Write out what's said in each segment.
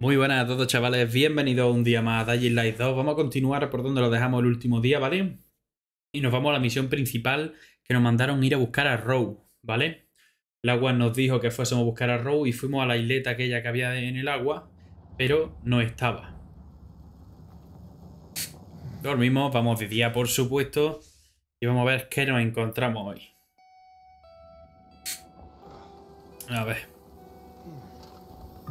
Muy buenas a todos chavales, bienvenidos un día más a Dying Light 2. Vamos a continuar por donde lo dejamos el último día, ¿vale? Y nos vamos a la misión principal que nos mandaron ir a buscar a Row, ¿vale? El agua nos dijo que fuésemos a buscar a Row y fuimos a la isleta aquella que había en el agua, pero no estaba. Dormimos, vamos de día por supuesto, y vamos a ver qué nos encontramos hoy. A ver.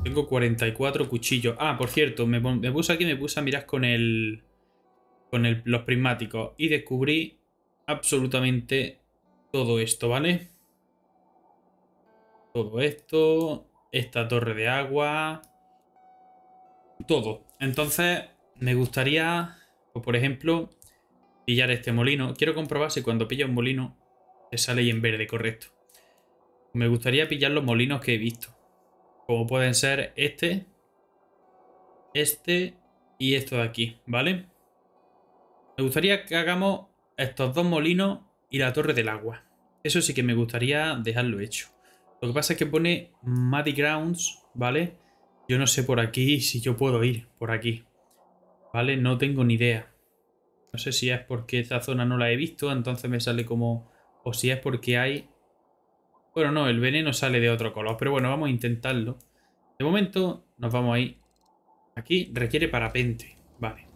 Tengo 44 cuchillos. Ah, por cierto, me, puse aquí, me puse a mirar con el... Con el, los prismáticos. Y descubrí absolutamente todo esto, ¿vale? Todo esto. Esta torre de agua. Todo. Entonces, me gustaría, pues, por ejemplo, pillar este molino. Quiero comprobar si cuando pilla un molino te sale ahí en verde, correcto. Me gustaría pillar los molinos que he visto. Como pueden ser este, este y esto de aquí, ¿vale? Me gustaría que hagamos estos dos molinos y la torre del agua. Eso sí que me gustaría dejarlo hecho. Lo que pasa es que pone Muddy Grounds, ¿vale? Yo no sé por aquí si yo puedo ir por aquí. ¿Vale? No tengo ni idea. No sé si es porque esta zona no la he visto, entonces me sale como... O si es porque hay bueno, no, el veneno sale de otro color. Pero bueno, vamos a intentarlo. De momento nos vamos ahí. Aquí requiere parapente. Vale.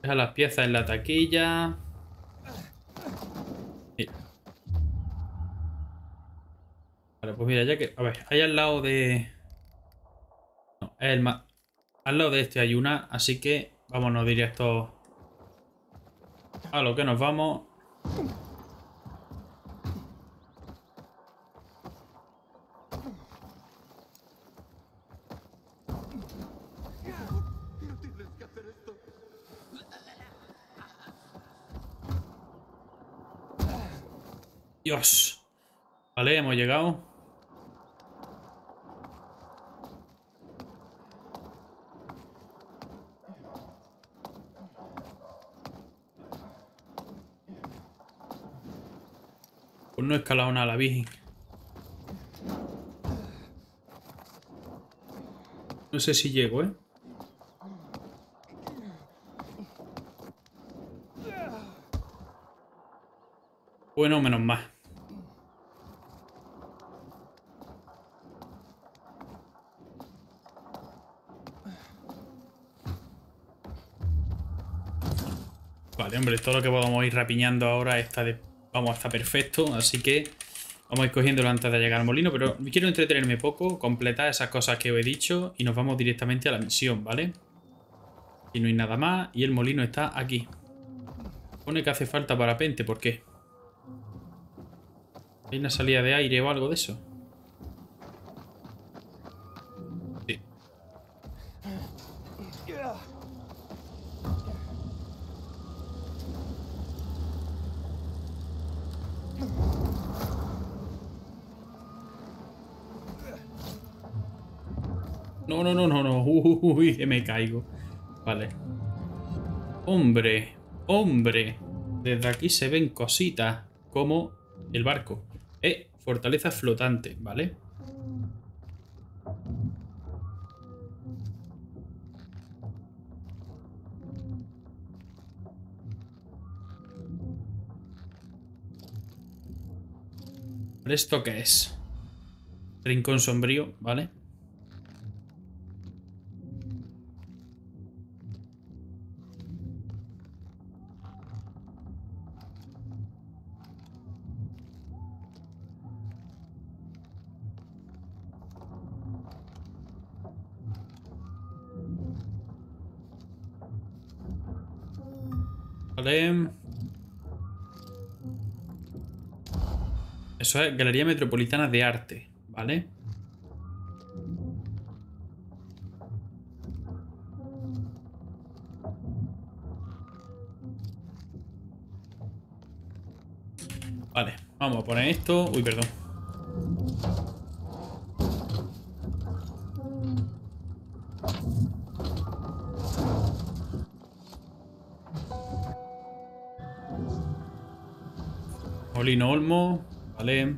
Deja las piezas en la taquilla. Vale, pues mira, ya que... A ver, ahí al lado de... No, es el más... Al lado de este hay una, así que vámonos directo a lo que nos vamos. Dios. Vale, hemos llegado. No he escalado nada la virgen. No sé si llego, ¿eh? Bueno, menos más. Vale, hombre, todo lo que podamos ir rapiñando ahora está de Vamos, está perfecto, así que vamos a ir cogiéndolo antes de llegar al molino, pero quiero entretenerme poco, completar esas cosas que os he dicho y nos vamos directamente a la misión, ¿vale? Y no hay nada más y el molino está aquí. Pone que hace falta parapente, ¿por qué? ¿Hay una salida de aire o algo de eso? No, no, no, no, no. Uy, me caigo. Vale. Hombre, hombre. Desde aquí se ven cositas como el barco. Eh, fortaleza flotante, ¿vale? ¿Esto qué es? Rincón sombrío, ¿vale? Eso es Galería Metropolitana de Arte, ¿vale? Vale, vamos a poner esto. Uy, perdón. Olmo, vale.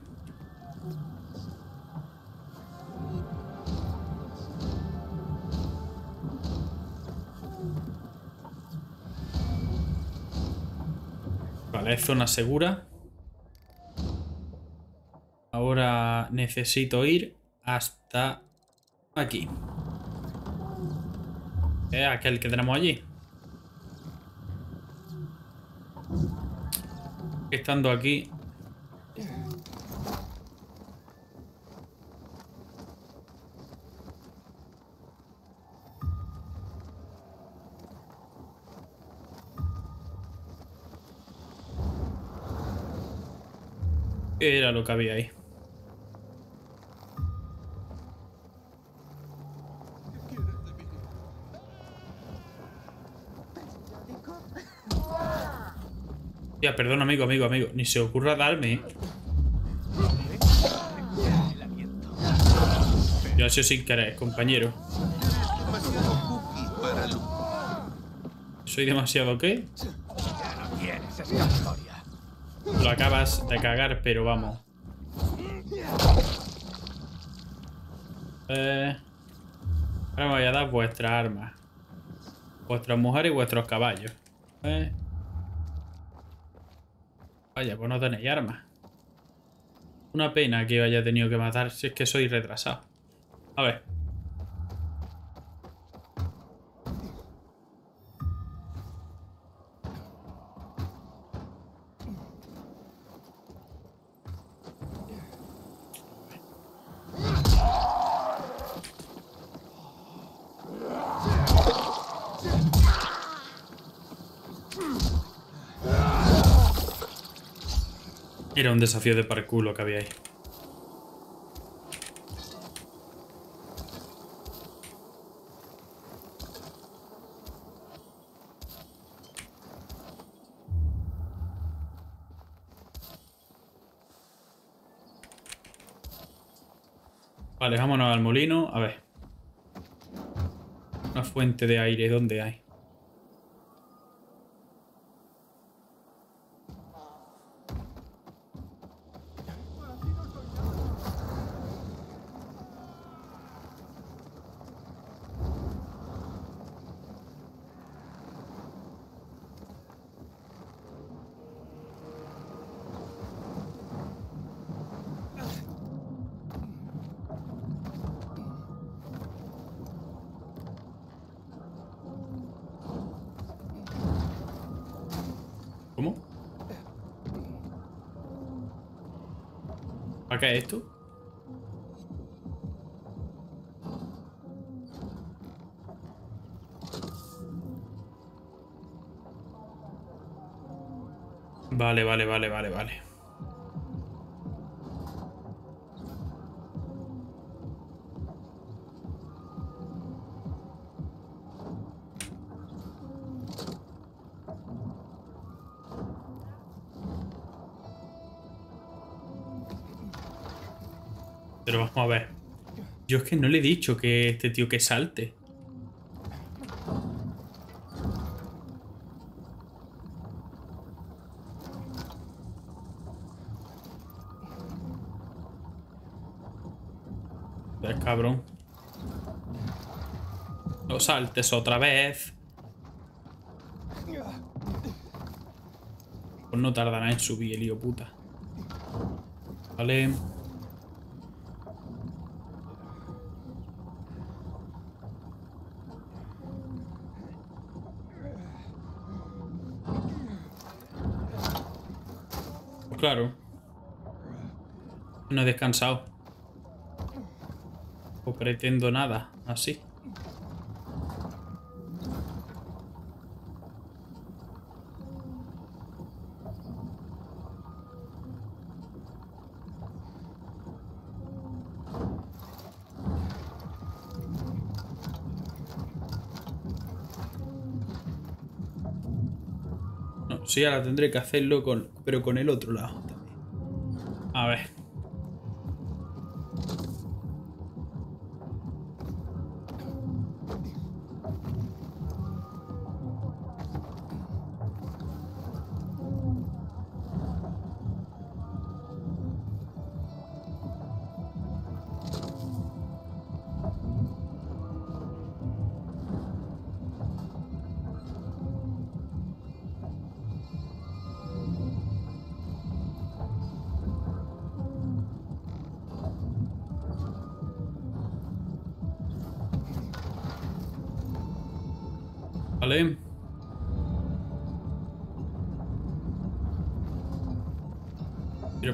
Vale, zona segura. Ahora necesito ir hasta aquí. Eh, aquel que tenemos allí. Estando aquí ¿Qué era lo que había ahí? Ya, perdón, amigo, amigo, amigo. Ni se ocurra darme. Yo he sido sin querer, compañero. ¿Soy demasiado qué? Lo acabas de cagar, pero vamos. Eh, ahora me voy a dar vuestras armas. Vuestras mujeres y vuestros caballos. Eh. Vaya, pues no tenéis armas. Una pena que haya tenido que matar si es que soy retrasado. A ver. Desafío de parkour lo que había ahí. Vale, vámonos al molino. A ver. Una fuente de aire, ¿dónde hay? Esto? Vale, vale, vale, vale, vale. Yo es que no le he dicho que este tío que salte. Es cabrón. No saltes otra vez. Pues no tardará en subir el lío puta. Vale. Claro. No he descansado. O pretendo nada, así. Sí, ahora tendré que hacerlo con, pero con el otro lado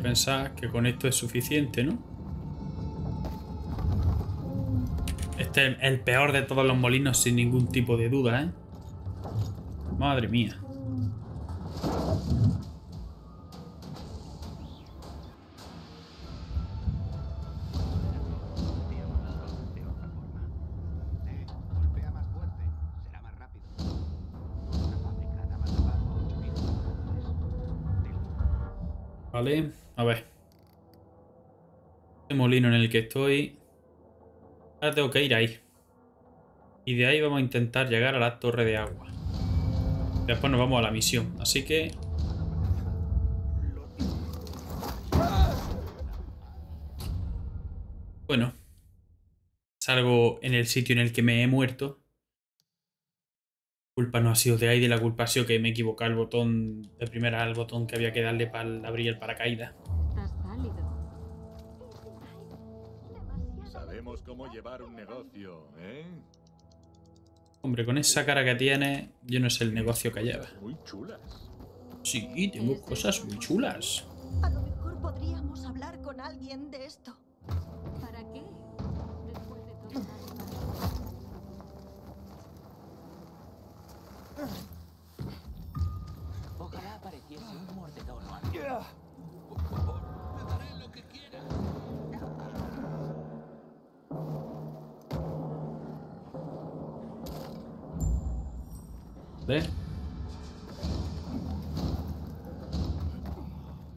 pensar que con esto es suficiente, ¿no? Este es el peor de todos los molinos sin ningún tipo de duda, ¿eh? Madre mía. Vale, a ver. Este molino en el que estoy. Ahora tengo que ir ahí. Y de ahí vamos a intentar llegar a la torre de agua. Después nos vamos a la misión. Así que... Bueno. Salgo en el sitio en el que me he muerto culpa no ha sido de ahí, de la culpa ha sido que me he equivocado el botón de primera, el botón que había que darle para abrir el paracaídas. Cómo llevar un negocio, ¿eh? Hombre, con esa cara que tiene, yo no sé el negocio que lleva. Muy chulas. Sí, tengo cosas muy chulas. A lo mejor podríamos hablar con alguien de esto. ¿Para qué? Después de todo. Ojalá apareciese un mordedor o algo. ¿Ves?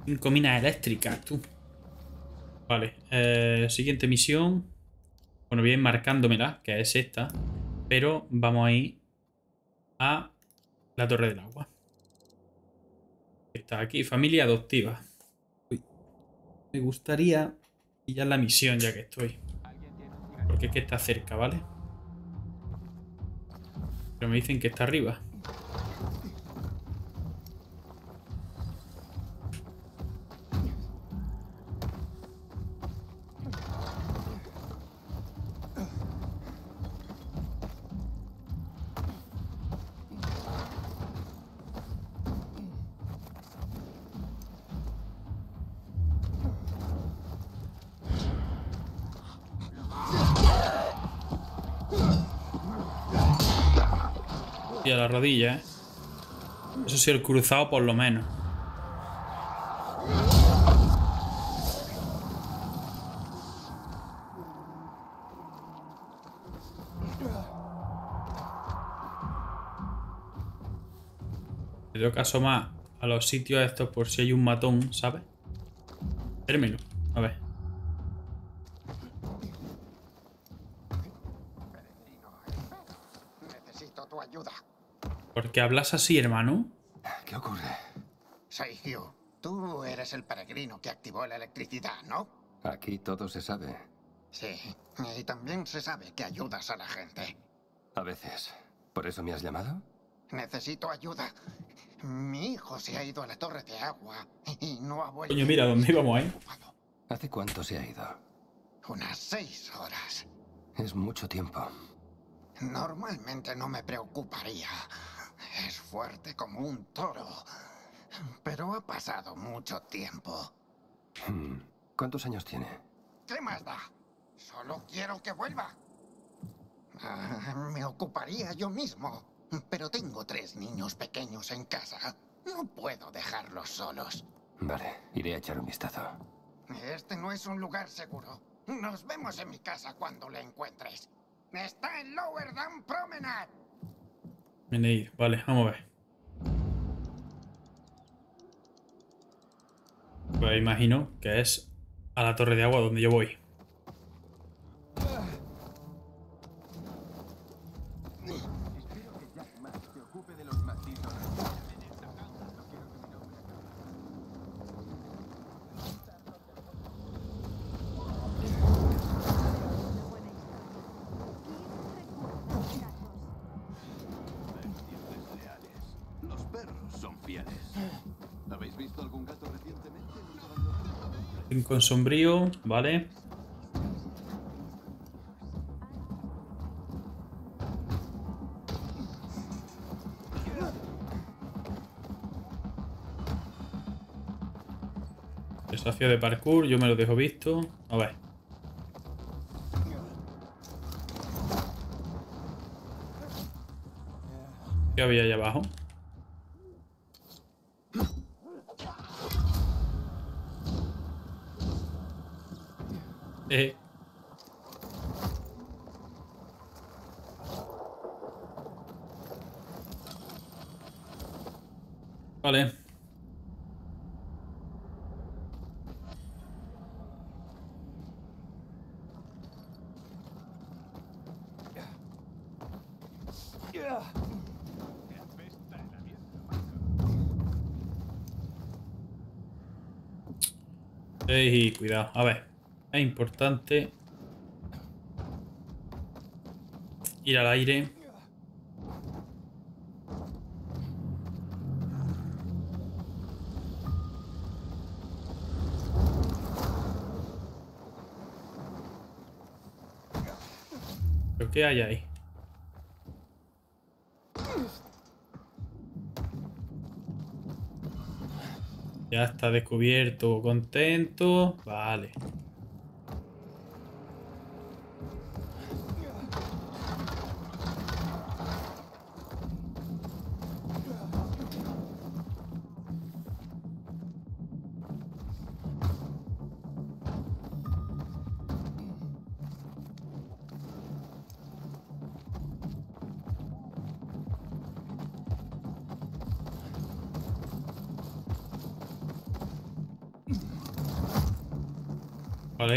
Cinco minas eléctricas, tú. Vale, eh, siguiente misión. Bueno, bien marcándomela, que es esta. Pero vamos a ir a la Torre del Agua. Está aquí, familia adoptiva. Uy. Me gustaría pillar la misión ya que estoy. Porque es que está cerca, ¿vale? Pero me dicen que está arriba. La rodilla, ¿eh? Eso sí, el cruzado por lo menos. Le tengo que asomar a los sitios estos por si hay un matón, ¿sabes? Término. A ver. Necesito tu ayuda. ¿Por qué hablas así, hermano? ¿Qué ocurre? Soy Hugh. Tú eres el peregrino que activó la electricidad, ¿no? Aquí todo se sabe. Sí. Y también se sabe que ayudas a la gente. A veces. ¿Por eso me has llamado? Necesito ayuda. Mi hijo se ha ido a la torre de agua y no ha vuelto. Coño, mira, ¿dónde íbamos ahí? ¿Hace cuánto se ha ido? Unas seis horas. Es mucho tiempo. Normalmente no me preocuparía. Es fuerte como un toro. Pero ha pasado mucho tiempo. Hmm. ¿Cuántos años tiene? ¿Qué más da? Solo quiero que vuelva. Ah, me ocuparía yo mismo. Pero tengo tres niños pequeños en casa. No puedo dejarlos solos. Vale, iré a echar un vistazo. Este no es un lugar seguro. Nos vemos en mi casa cuando le encuentres. Está en Lower Dam Promenade. Ahí. Vale, vamos a ver. Pues imagino que es a la torre de agua donde yo voy. con sombrío, ¿vale? Desafío de parkour, yo me lo dejo visto. A ver. ¿Qué había allá abajo? Eh. Vale. Ey, cuidado. A ver. Es importante ir al aire. ¿Pero qué hay ahí? Ya está descubierto, contento. Vale.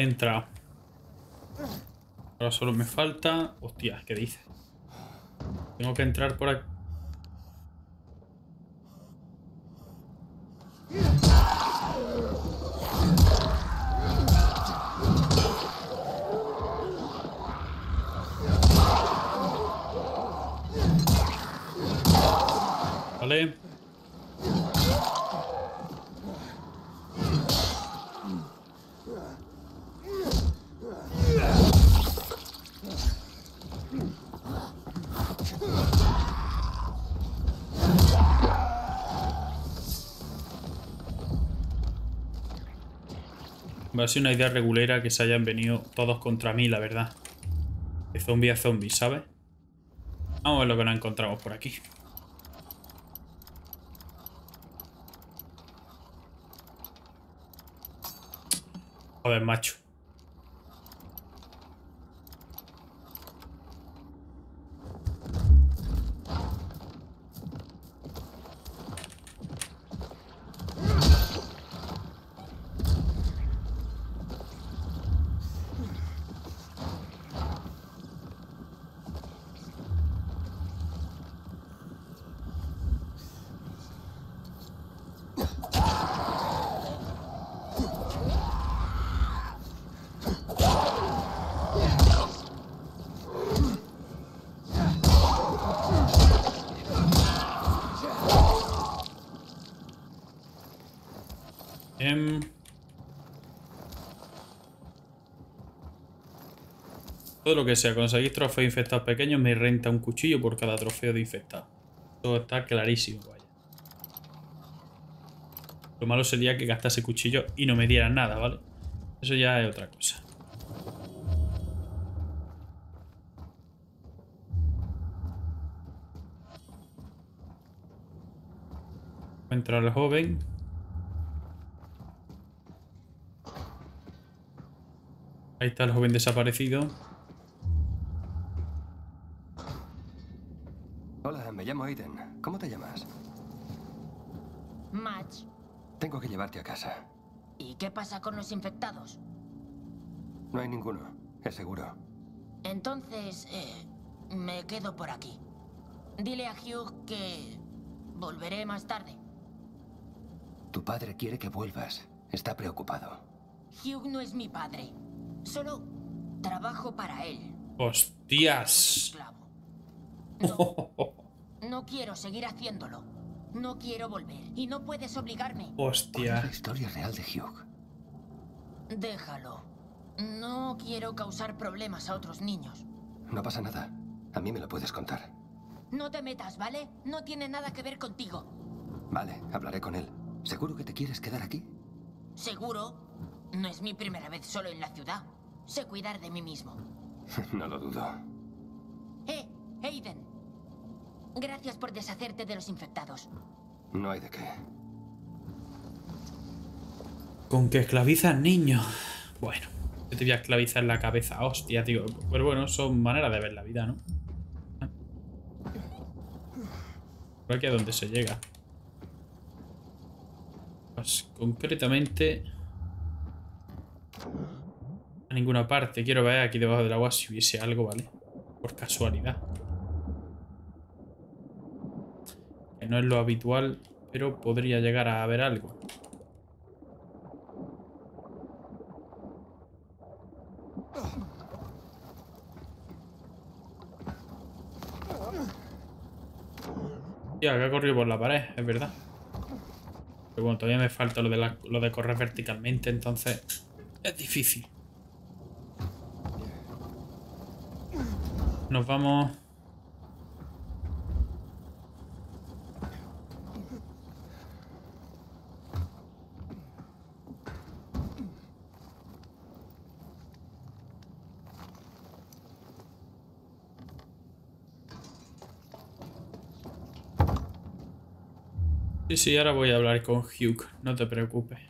He entrado. Ahora solo me falta... Hostia, ¿qué dices? Tengo que entrar por aquí. Vale. Va a ser una idea regulera que se hayan venido todos contra mí, la verdad. De zombie a zombie, ¿sabes? Vamos a ver lo que nos encontramos por aquí. Joder, macho. Todo lo que sea, conseguir trofeos infectados pequeños me renta un cuchillo por cada trofeo de infectado. Todo está clarísimo, vaya. Lo malo sería que gastase cuchillo y no me dieran nada, ¿vale? Eso ya es otra cosa. Encuentro al joven. Ahí está el joven desaparecido. Hola, me llamo Aiden. ¿Cómo te llamas? Match. Tengo que llevarte a casa. ¿Y qué pasa con los infectados? No hay ninguno, es seguro. Entonces, eh, me quedo por aquí. Dile a Hugh que volveré más tarde. Tu padre quiere que vuelvas. Está preocupado. Hugh no es mi padre. Solo trabajo para él. ¡Hostias! No, no quiero seguir haciéndolo. No quiero volver. Y no puedes obligarme. ¿Cuál es ¡Hostia! la historia real de Hugh? Déjalo. No quiero causar problemas a otros niños. No pasa nada. A mí me lo puedes contar. No te metas, ¿vale? No tiene nada que ver contigo. Vale, hablaré con él. ¿Seguro que te quieres quedar aquí? Seguro. No es mi primera vez solo en la ciudad. Sé cuidar de mí mismo. No lo dudo. Eh, Aiden. Gracias por deshacerte de los infectados. No hay de qué. Con que esclavizas niños. Bueno, yo te voy a esclavizar la cabeza, hostia, tío. Pero bueno, son maneras de ver la vida, ¿no? Por aquí a donde se llega. Pues concretamente... A ninguna parte. Quiero ver aquí debajo del agua si hubiese algo, ¿vale? Por casualidad. No es lo habitual, pero podría llegar a haber algo. Ya, que ha corrido por la pared, es verdad. Pero bueno, todavía me falta lo de, lo de correr verticalmente, entonces es difícil. Nos vamos... Sí, sí, ahora voy a hablar con Hugh, no te preocupes.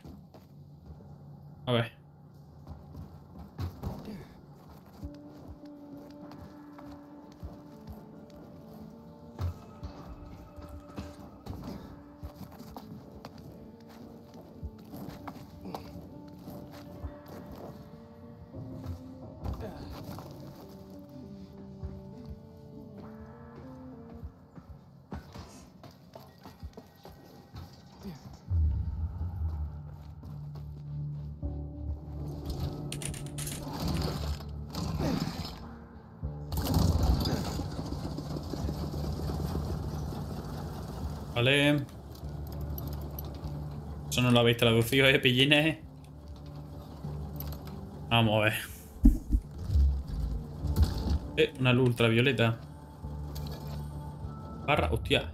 Habéis traducido, ¿eh, pillines? Vamos a ver. Eh, una luz ultravioleta. Barra, hostia.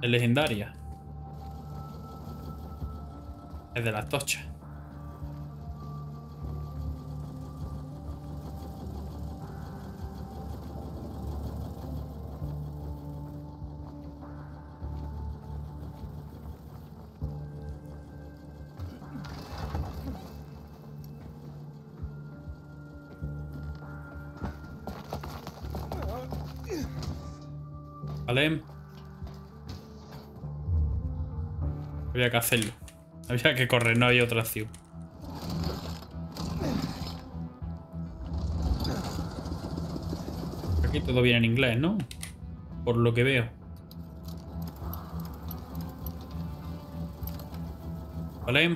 Es legendaria. Es de las tochas. Había que hacerlo. Había que correr, no había otra opción. Aquí todo viene en inglés, ¿no? Por lo que veo. Vale.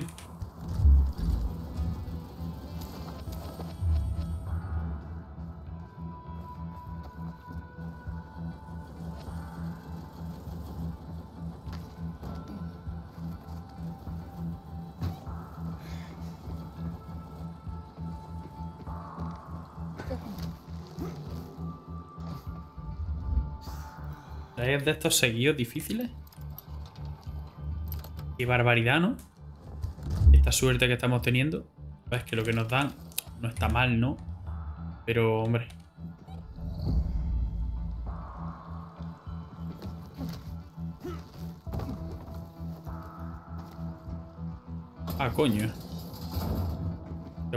Estos seguidos difíciles? Qué barbaridad, ¿no? Esta suerte que estamos teniendo. Es que lo que nos dan no está mal, ¿no? Pero, hombre. Ah, coño.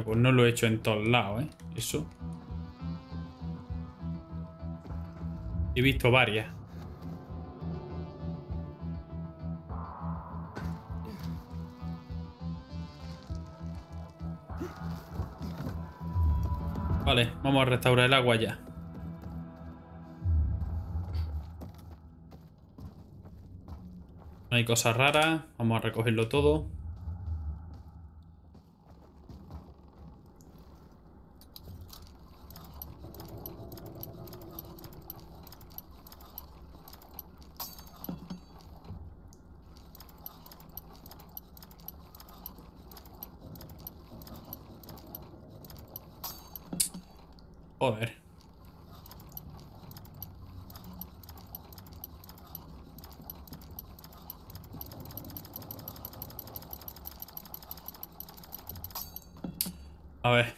Pues no lo he hecho en todos lados, ¿eh? Eso. He visto varias. Vale, vamos a restaurar el agua ya. No hay cosas raras. Vamos a recogerlo todo. Joder. A ver.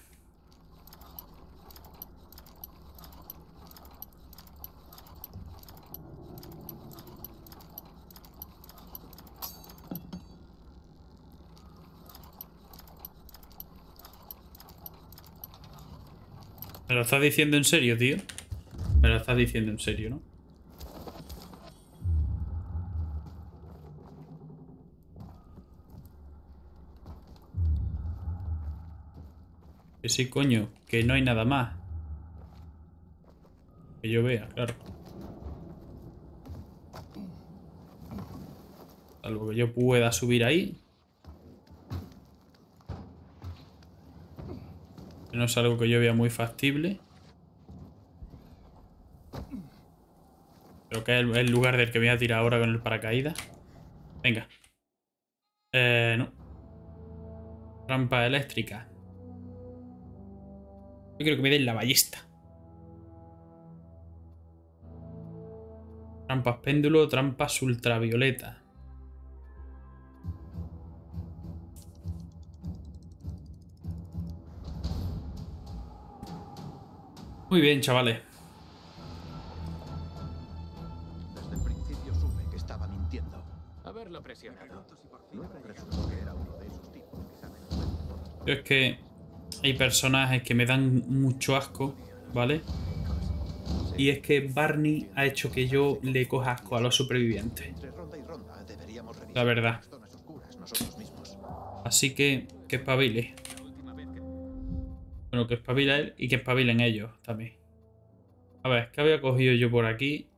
¿Me lo estás diciendo en serio, tío? Me lo estás diciendo en serio, ¿no? Que sí, coño, que no hay nada más. Que yo vea, claro. Algo que yo pueda subir ahí. No es algo que yo vea muy factible. Creo que es el, lugar del que voy a tirar ahora con el paracaídas. Venga. Eh, no. Rampa eléctrica. Yo quiero que me den la ballesta. Trampas péndulo, trampas ultravioleta. Muy bien, chavales. Desde el principio supe que estaba mintiendo. Haberlo presionado. Yo es que hay personajes que me dan mucho asco, ¿vale? Y es que Barney ha hecho que yo le coja asco a los supervivientes. La verdad. Así que que espabile. Bueno, que espabila él y que espabilen ellos también. A ver, ¿qué había cogido yo por aquí?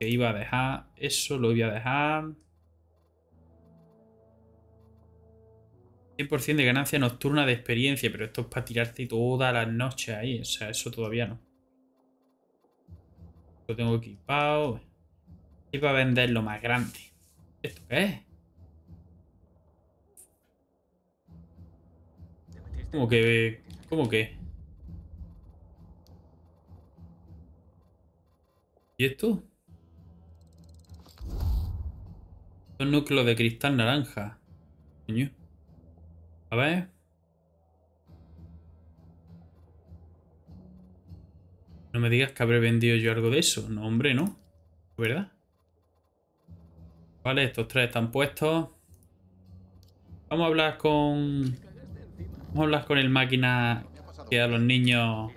Que iba a dejar. Eso lo iba a dejar. 100% de ganancia nocturna de experiencia, pero esto es para tirarte todas las noches ahí. O sea, eso todavía no. Lo tengo equipado. Y para vender lo más grande. ¿Esto qué es? ¿Cómo que? ¿Cómo que? ¿Y esto? Un núcleo de cristal naranja. Coño. A ver. No me digas que habré vendido yo algo de eso. No, hombre, no. ¿Verdad? Vale, estos tres están puestos. Vamos a hablar con... Vamos a hablar con el máquina que a los niños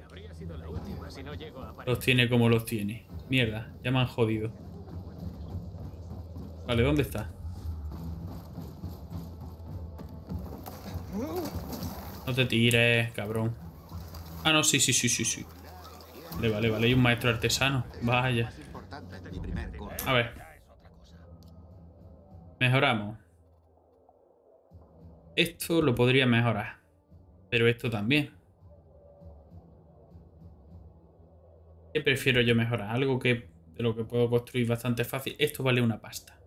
los tiene como los tiene. Mierda, ya me han jodido. Vale, ¿dónde está? No te tires, cabrón. Ah, no, sí, sí, sí, sí, sí. Vale, vale, vale. Hay un maestro artesano. Vaya. A ver. Mejoramos. Esto lo podría mejorar. Pero esto también. ¿Qué prefiero yo mejorar? Algo que de lo que puedo construir bastante fácil. Esto vale una pasta.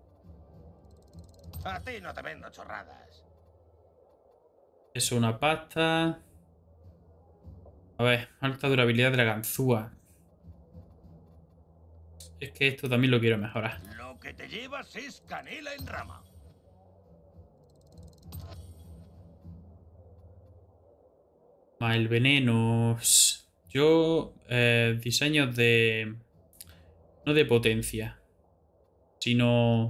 A ti no te vendo chorradas. Eso una pasta. A ver, alta durabilidad de la ganzúa. Es que esto también lo quiero mejorar. Lo que te llevas es canela en rama. Más el veneno. Yo, eh, diseños de... No de potencia. Sino...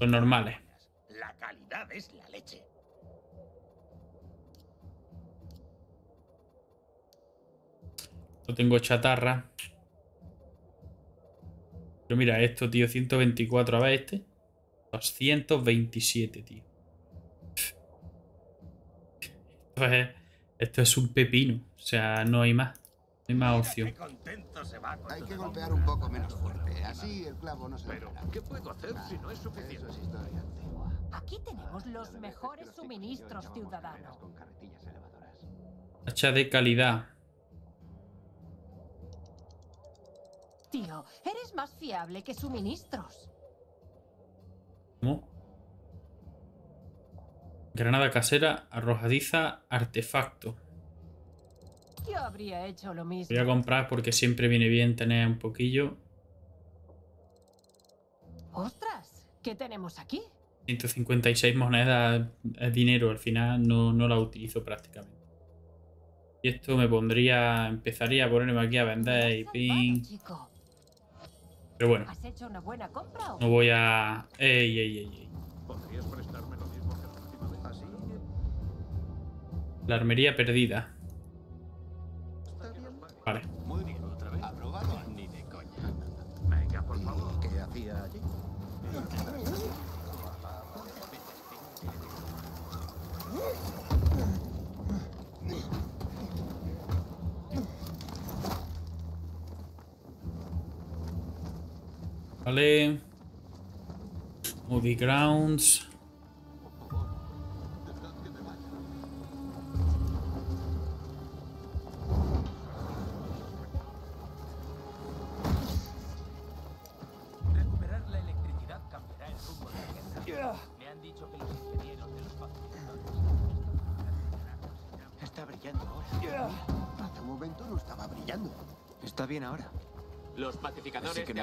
Los normales. La calidad es la leche. No tengo chatarra. Pero mira esto, tío. 124. A ver este. 227, tío. Esto es, esto es un pepino. O sea, no hay más. Va con Hay que golpear un poco menos fuerte. Así el clavo no se Pero. ¿qué puedo hacer si no es suficiente? Eso es historia antigua. Aquí tenemos los mejores suministros, ciudadano. Con carretillas elevadoras. Hacha de calidad. Tío, eres más fiable que suministros. ¿Cómo? Granada casera, arrojadiza, artefacto. Yo habría hecho lo mismo. Voy a comprar porque siempre viene bien tener un poquillo. ¡Ostras! ¿Qué tenemos aquí? 156 monedas es dinero, al final no, no la utilizo prácticamente. Y esto me pondría... Empezaría a ponerme aquí a vender y ping. Pero bueno, ¿Has hecho una buena compra o no voy a... Ey, ey, ey, ey. ¿Podrías prestarme lo mismo que la última vez? ¿Así? La armería perdida. Vale. Muy bien, otra vez. ¿Aprobado? Ni de coña. Venga, por favor. ¿Qué hacía allí? Vale. Movie Grounds.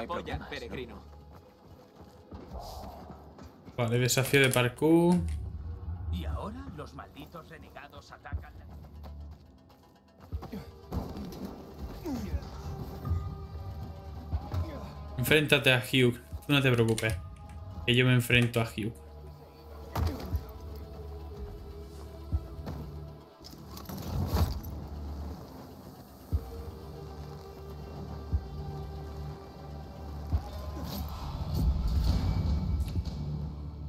Pacificadores Así que no peregrino. Vale, desafío de parkour. Y ahora los malditos renegados atacan la... Enfréntate a Hugh. Tú no te preocupes. Que yo me enfrento a Hugh.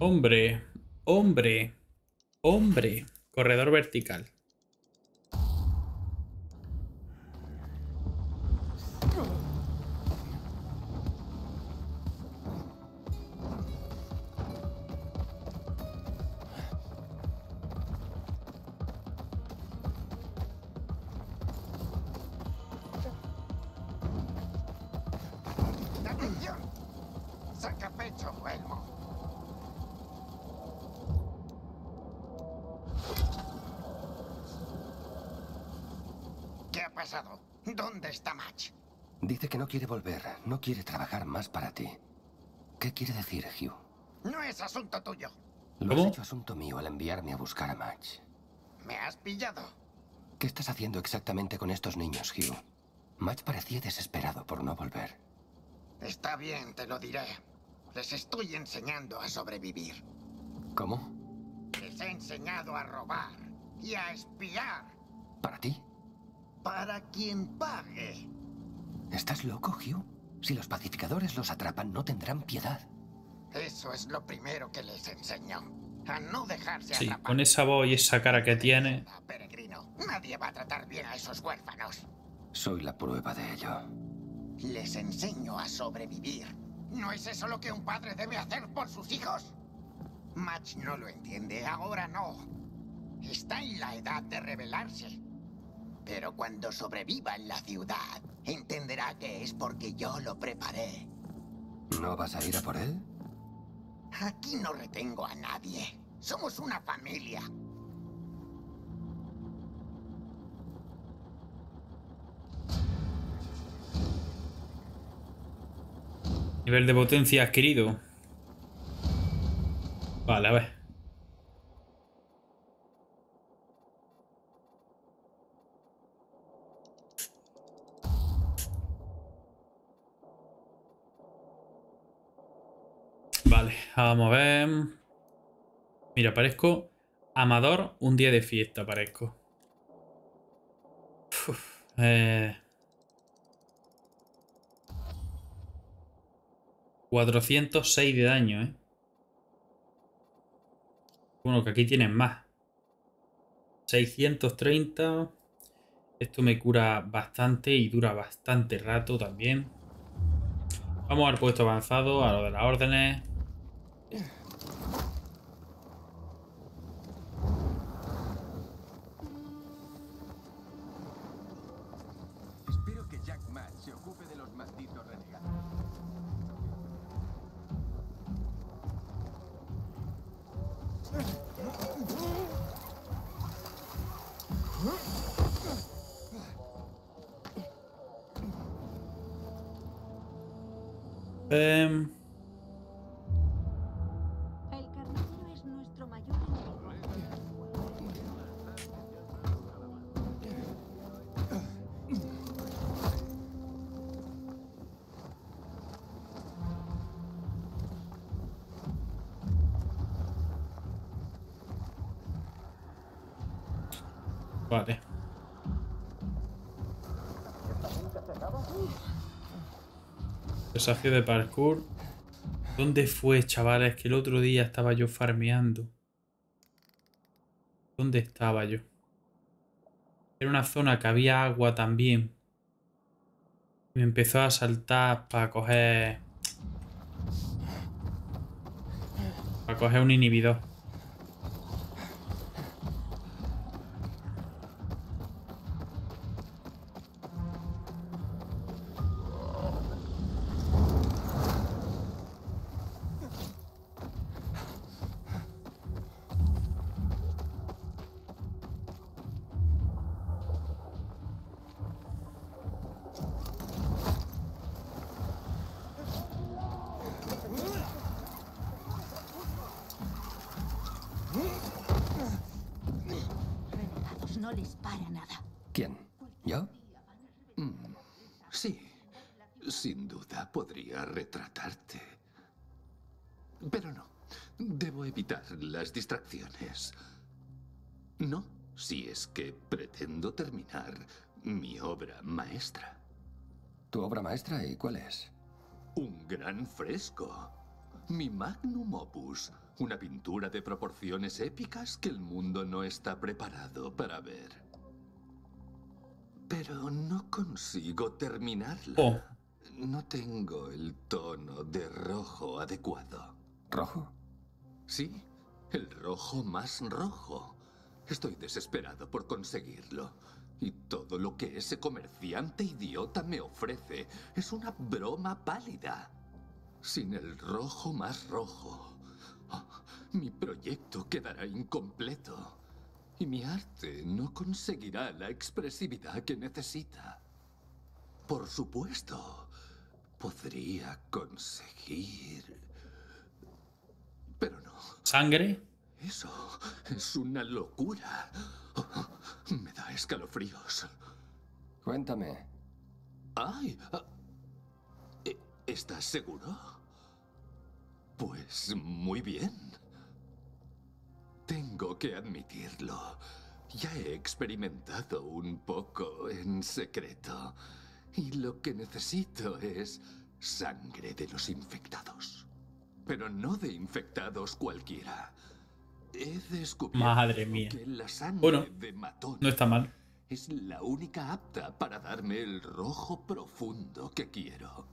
Hombre, hombre, hombre. Corredor vertical. Quiere volver, no quiere trabajar más para ti. ¿Qué quiere decir, Hugh? No es asunto tuyo. Lo ¿Cómo? has hecho asunto mío al enviarme a buscar a Match. ¿Me has pillado? ¿Qué estás haciendo exactamente con estos niños, Hugh? Match parecía desesperado por no volver. Está bien, te lo diré. Les estoy enseñando a sobrevivir. ¿Cómo? Les he enseñado a robar y a espiar ¿Para ti? para quien pague. ¿Estás loco, Hugh? Si los pacificadores los atrapan, no tendrán piedad. Eso es lo primero que les enseño. A no dejarse Sí, atrapar. con esa voz y esa cara que tiene. Nada, Peregrino, nadie va a tratar bien a esos huérfanos. Soy la prueba de ello. Les enseño a sobrevivir. ¿No es eso lo que un padre debe hacer por sus hijos? Match no lo entiende, ahora no. Está en la edad de rebelarse. Pero cuando sobreviva en la ciudad, entenderá que es porque yo lo preparé. ¿No vas a ir a por él? Aquí no retengo a nadie. Somos una familia. Nivel de potencia adquirido. Vale, a ver. Vale, vamos a ver. Mira, parezco amador un día de fiesta, parezco. Uf, eh... 406 de daño, ¿eh? Bueno, que aquí tienen más. 630. Esto me cura bastante y dura bastante rato también. Vamos al puesto avanzado, a lo de las órdenes. Espero que Jack Match se ocupe de los malditos renegados. Em, Desafío de parkour. ¿Dónde fue, chavales? Que el otro día estaba yo farmeando. ¿Dónde estaba yo? Era una zona que había agua también. Me empezó a saltar para coger... Para coger un inhibidor. Maestra. ¿Tu obra maestra y cuál es? Un gran fresco. Mi magnum opus. Una pintura de proporciones épicas que el mundo no está preparado para ver. Pero no consigo terminarla. Oh. No tengo el tono de rojo adecuado. ¿Rojo? Sí, el rojo más rojo. Estoy desesperado por conseguirlo. Y todo lo que ese comerciante idiota me ofrece es una broma pálida. Sin el rojo más rojo, mi proyecto quedará incompleto. Y mi arte no conseguirá la expresividad que necesita. Por supuesto, podría conseguir... Pero no. ¿Sangre? Eso es una locura. Me da escalofríos. Cuéntame. Ay, ah, ¿e- ¿estás seguro? Pues muy bien. Tengo que admitirlo. Ya he experimentado un poco en secreto. Y lo que necesito es sangre de los infectados. Pero no de infectados cualquiera. He descubierto Madre mía. que la sangre Bueno, de matón No está mal. es la única apta para darme el rojo profundo que quiero.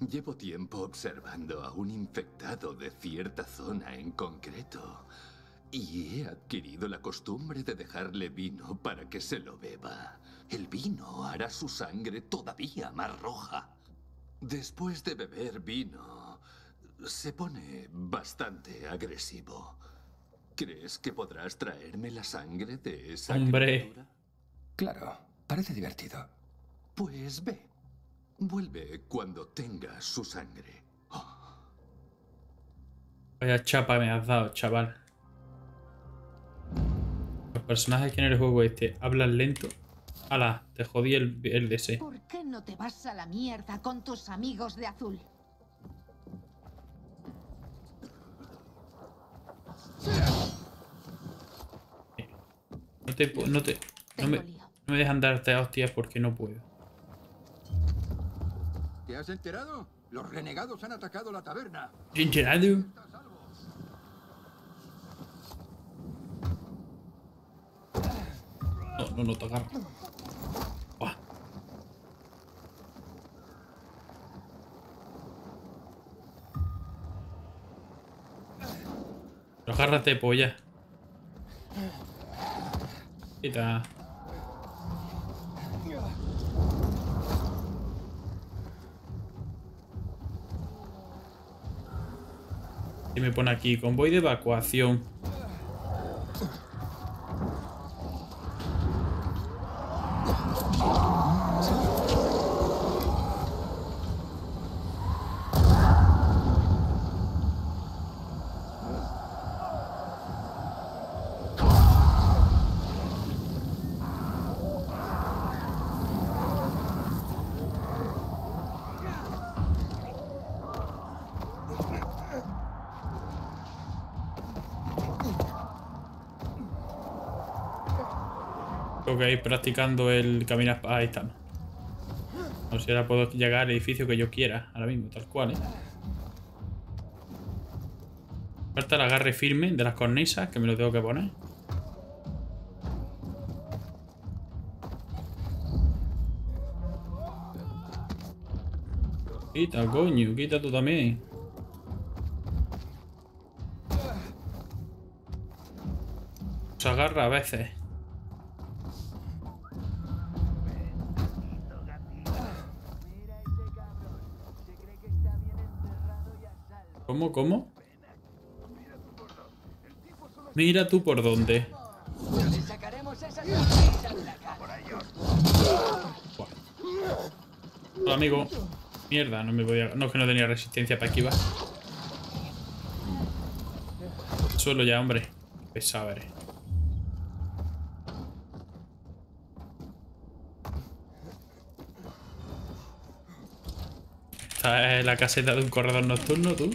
Llevo tiempo observando a un infectado de cierta zona en concreto. Y he adquirido la costumbre de dejarle vino para que se lo beba. El vino hará su sangre todavía más roja. Después de beber vino, se pone bastante agresivo. ¿Crees que podrás traerme la sangre de esa Hombre. criatura? Claro, parece divertido. Pues ve. Vuelve cuando tengas su sangre. Vaya chapa me has dado, chaval. Los personajes que en el juego este hablan lento. Ala, te jodí el, el DS. ¿Por qué no te vas a la mierda con tus amigos de azul? Te, no te, no me, no me dejan darte a hostias porque no puedo. ¿Te has enterado? Los renegados han atacado la taberna. ¿Enterado? No, no, no te agarro. Pero agárrate, polla. Quita. Y me pone aquí, convoy de evacuación. Tengo que ir practicando el caminar. Ahí estamos. A ver si ahora puedo llegar al edificio que yo quiera. Ahora mismo, tal cual, ¿eh? Falta el agarre firme de las cornisas, que me lo tengo que poner. Quita, coño, quita tú también. Se agarra a veces. ¿Cómo? Mira tú por dónde. Hola, amigo. Mierda, no me voy a... No, que no tenía resistencia para esquivar. Suelo ya, hombre. Pesado eres. Esta es la caseta de un corredor nocturno, tú.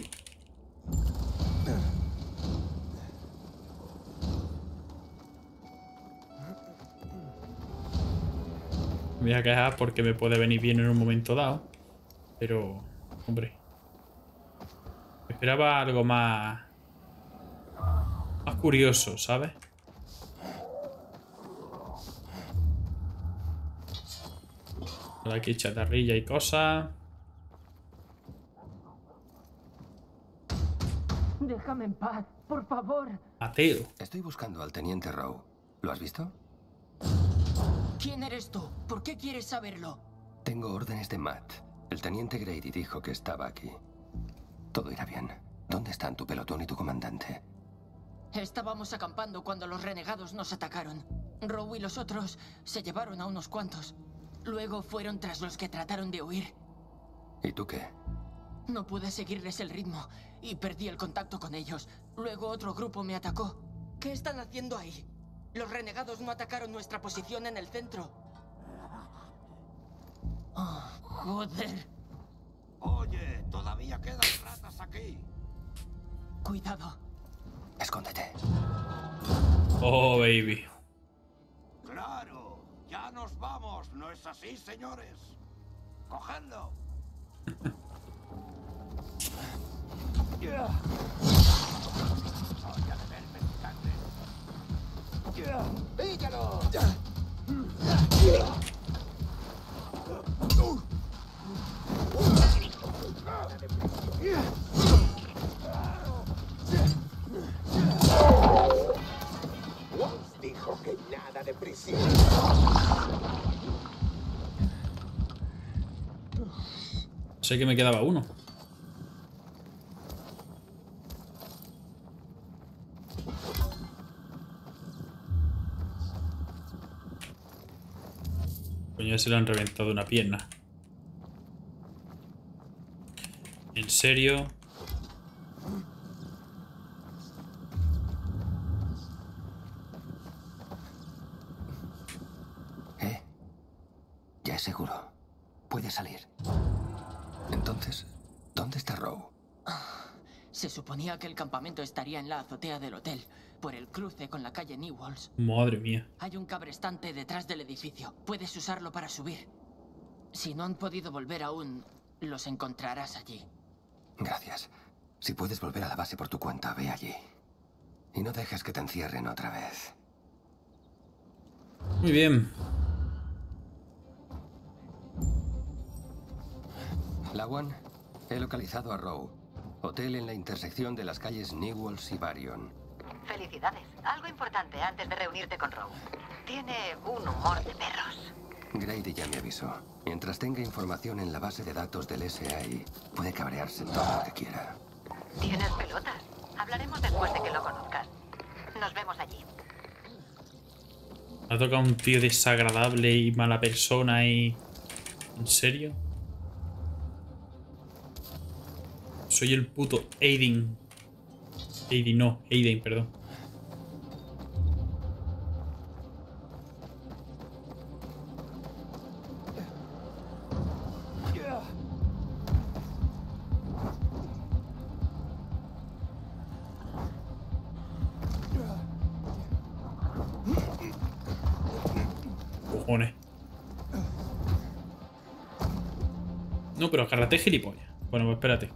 Me voy a quejar porque me puede venir bien en un momento dado. Pero, hombre. Me esperaba algo más... Más curioso, ¿sabes? Aquí chatarrilla y cosas. Déjame en paz, por favor. Mateo. Estoy buscando al teniente Rowe. ¿Lo has visto? ¿Quién eres tú? ¿Por qué quieres saberlo? Tengo órdenes de Matt. El teniente Grady dijo que estaba aquí. Todo irá bien. ¿Dónde están tu pelotón y tu comandante? Estábamos acampando cuando los renegados nos atacaron. Rowe y los otros se llevaron a unos cuantos. Luego fueron tras los que trataron de huir. ¿Y tú qué? No pude seguirles el ritmo y perdí el contacto con ellos. Luego otro grupo me atacó. ¿Qué están haciendo ahí? Los renegados no atacaron nuestra posición en el centro. Oh, joder. Oye, todavía quedan ratas aquí. Cuidado. Escóndete. Oh, baby. Claro, ya nos vamos, ¿no es así, señores? Cogedlo. Sangre. Dijo que nada de prisión. Sé que me quedaba uno. Coño, ya se le han reventado una pierna. ¿En serio? ¿Eh? Ya es seguro. Puede salir. Entonces, ¿dónde está Rowe? Se suponía que el campamento estaría en la azotea del hotel, por el cruce con la calle Newalls. Madre mía. Hay un cabrestante detrás del edificio. Puedes usarlo para subir. Si no han podido volver aún, los encontrarás allí. Gracias. Si puedes volver a la base por tu cuenta, ve allí. Y no dejes que te encierren otra vez. Muy bien. Lawan, he localizado a Rowe. Hotel en la intersección de las calles Newalls y Barrion. Felicidades. Algo importante antes de reunirte con Rowe. Tiene un humor de perros. Grady ya me avisó. Mientras tenga información en la base de datos del SAI, puede cabrearse todo lo que quiera. Tienes pelotas. Hablaremos después de que lo conozcas. Nos vemos allí. Me ha tocado un tío desagradable y mala persona y... ¿En serio? Soy el puto Aiden. Aiden, no. Aiden, perdón. No, pero agárrate gilipollas. Bueno, pues espérate.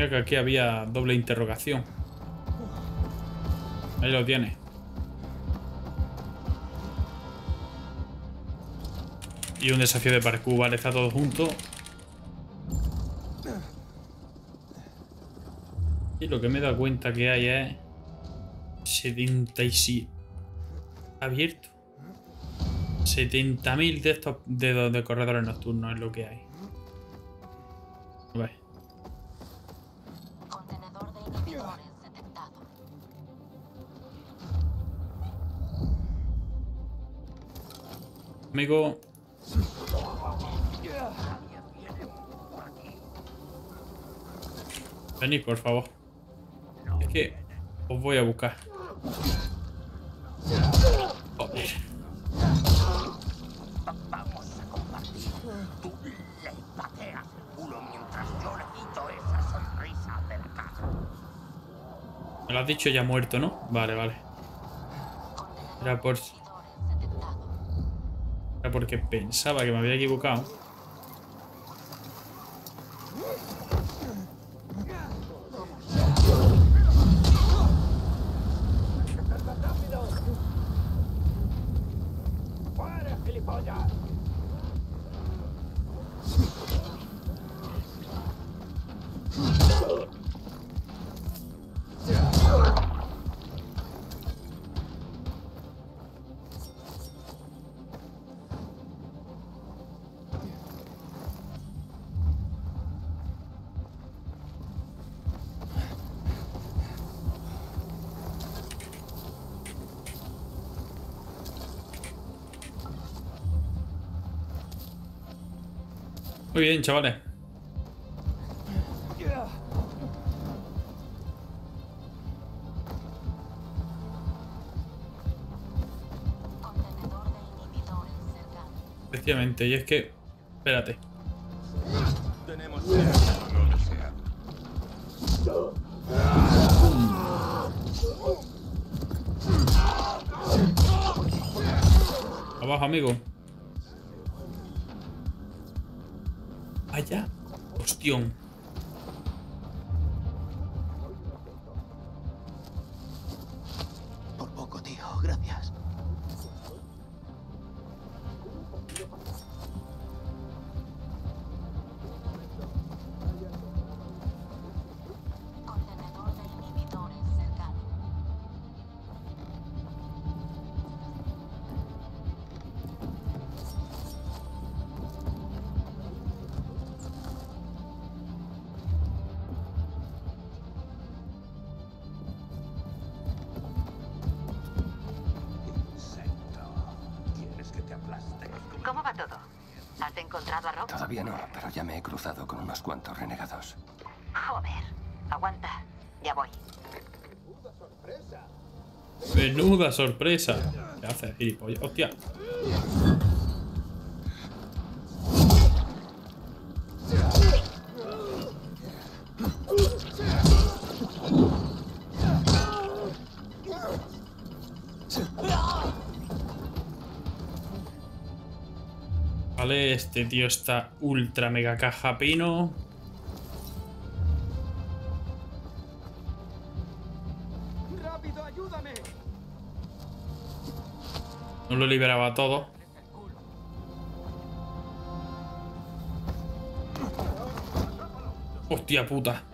Mira que aquí había doble interrogación. Ahí lo tiene. Y un desafío de parkour, vale, está todo junto. Y lo que me he dado cuenta que hay es 77 abierto. 70.000 de estos dedos de corredores nocturnos es lo que hay. Amigo, venid por favor. Es que os voy a buscar. Vamos a compartir. Tú le pateas el culo mientras yo le quito esa sonrisa de la. Me lo has dicho ya muerto, ¿no? Vale, vale. Era por... Porque pensaba que me había equivocado. Muy bien, chavales. Efectivamente, y es que... Espérate. Abajo, amigo. Unos cuantos renegados. Joder. Aguanta. Ya voy. Menuda sorpresa. ¿Qué haces, gilipollas? Hostia. Este tío está ultra mega caja pino. ¡Rápido, ayúdame! No lo liberaba todo. Hostia puta.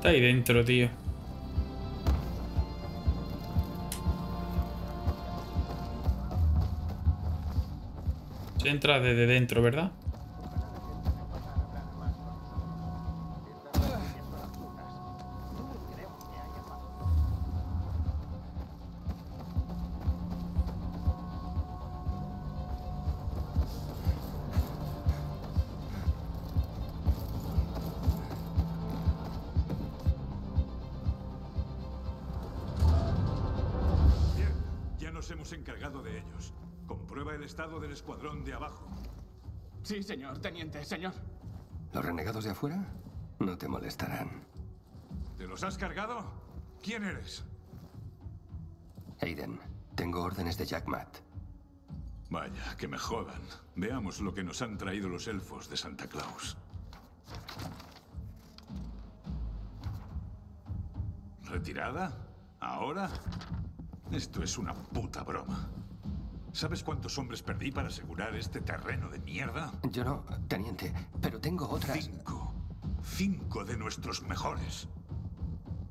Está ahí dentro, tío. Se entra desde dentro, ¿verdad? Señor, teniente, señor. ¿Los renegados de afuera? No te molestarán. ¿Te los has cargado? ¿Quién eres? Aiden, tengo órdenes de Jack Matt. Vaya, que me jodan. Veamos lo que nos han traído los elfos de Santa Claus. ¿Retirada? ¿Ahora? Esto es una puta broma. ¿Sabes cuántos hombres perdí para asegurar este terreno de mierda? Yo no, teniente, pero tengo otras. Cinco. Cinco de nuestros mejores.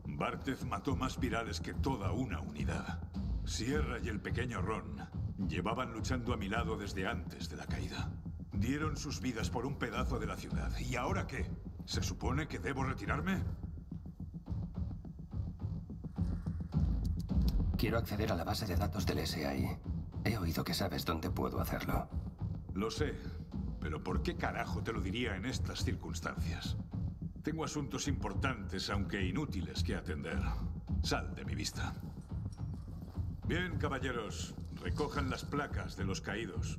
Bartez mató más virales que toda una unidad. Sierra y el pequeño Ron llevaban luchando a mi lado desde antes de la caída. Dieron sus vidas por un pedazo de la ciudad. ¿Y ahora qué? ¿Se supone que debo retirarme? Quiero acceder a la base de datos del SAI. He oído que sabes dónde puedo hacerlo. Lo sé, pero ¿por qué carajo te lo diría en estas circunstancias? Tengo asuntos importantes, aunque inútiles, que atender. Sal de mi vista. Bien, caballeros, recojan las placas de los caídos.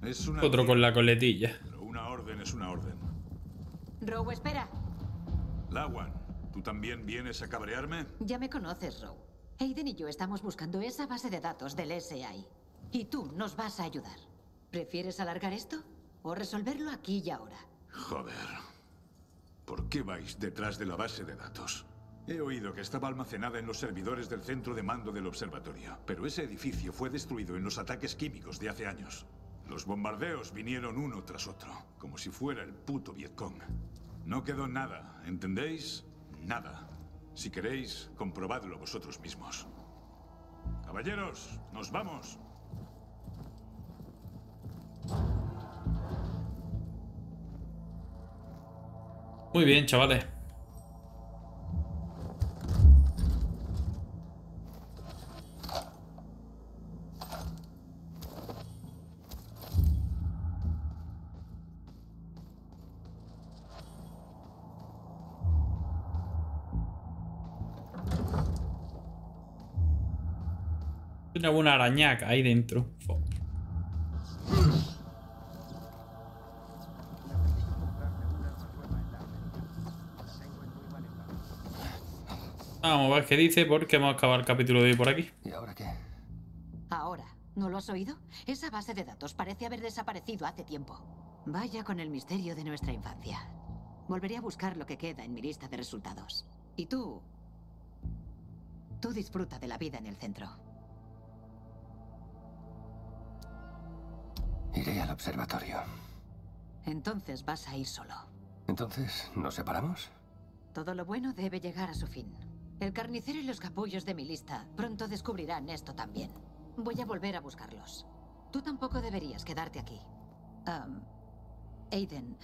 Es una... Otro con la coletilla. Pero una orden es una orden. Row, espera. Lawan, ¿tú también vienes a cabrearme? Ya me conoces, Row. Aiden y yo estamos buscando esa base de datos del SAI. Y tú nos vas a ayudar. ¿Prefieres alargar esto o resolverlo aquí y ahora? Joder. ¿Por qué vais detrás de la base de datos? He oído que estaba almacenada en los servidores del centro de mando del observatorio, pero ese edificio fue destruido en los ataques químicos de hace años. Los bombardeos vinieron uno tras otro, como si fuera el puto Vietcong. No quedó nada, ¿entendéis? Nada. Si queréis, comprobadlo vosotros mismos. Caballeros, nos vamos. Muy bien, chavales. Tiene alguna arañaca ahí dentro. Vamos a ver qué dice porque hemos acabado el capítulo de hoy por aquí. ¿Y ahora qué? Ahora, ¿no lo has oído? Esa base de datos parece haber desaparecido hace tiempo. Vaya con el misterio de nuestra infancia. Volveré a buscar lo que queda en mi lista de resultados. Y tú... Tú disfruta de la vida en el centro. Iré al observatorio. Entonces vas a ir solo. Entonces, ¿nos separamos? Todo lo bueno debe llegar a su fin. El carnicero y los capullos de mi lista pronto descubrirán esto también. Voy a volver a buscarlos. Tú tampoco deberías quedarte aquí. Am, Aiden,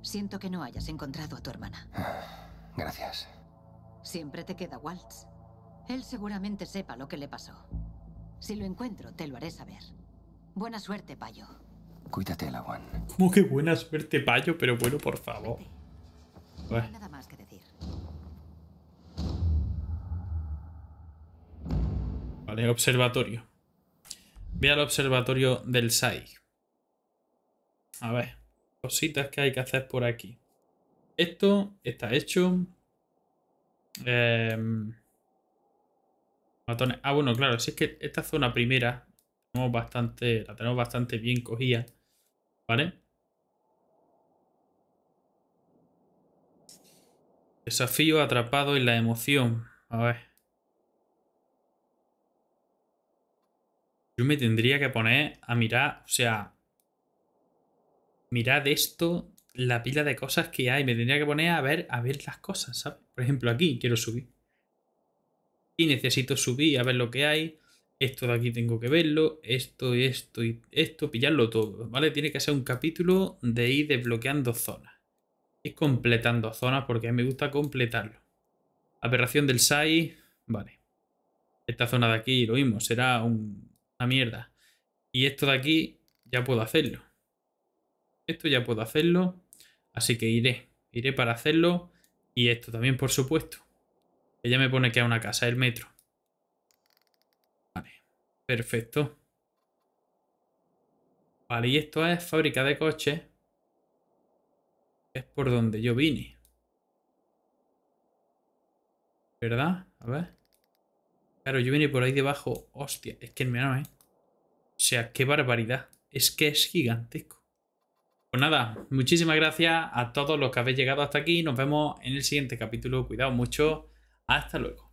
siento que no hayas encontrado a tu hermana. Gracias. Siempre te queda Waltz. Él seguramente sepa lo que le pasó. Si lo encuentro, te lo haré saber. Buena suerte, Payo. Cuídate, Lawan. Como que buena suerte, payo, pero bueno, por favor. No hay nada más que Vale, observatorio. Ve al observatorio del SAI. A ver, cositas que hay que hacer por aquí. Esto está hecho. Matones. Ah, bueno, claro, si es que esta zona primera tenemos bastante, la tenemos bastante bien cogida. ¿Vale? Desafío atrapado en la emoción. A ver. Yo me tendría que poner a mirar, o sea, mirad esto, la pila de cosas que hay. Me tendría que poner a ver, a ver las cosas, ¿sabes? Por ejemplo, aquí quiero subir. Y necesito subir a ver lo que hay. Esto de aquí tengo que verlo. Esto, esto y esto, pillarlo todo, ¿vale? Tiene que ser un capítulo de ir desbloqueando zonas. Ir completando zonas porque a mí me gusta completarlo. Aberración del SAI, vale. Esta zona de aquí, lo mismo, será un, mierda. Y esto de aquí, ya puedo hacerlo. Esto ya puedo hacerlo. Así que iré. Iré para hacerlo. Y esto también, por supuesto. Ella me pone que a una casa, el metro. Vale. Perfecto. Vale, y esto es fábrica de coches. Es por donde yo vine. ¿Verdad? A ver. Claro, yo vine por ahí debajo. Hostia, es que ¿eh? O sea, qué barbaridad. Es que es gigantesco. Pues nada, muchísimas gracias a todos los que habéis llegado hasta aquí. Nos vemos en el siguiente capítulo. Cuidado mucho. Hasta luego.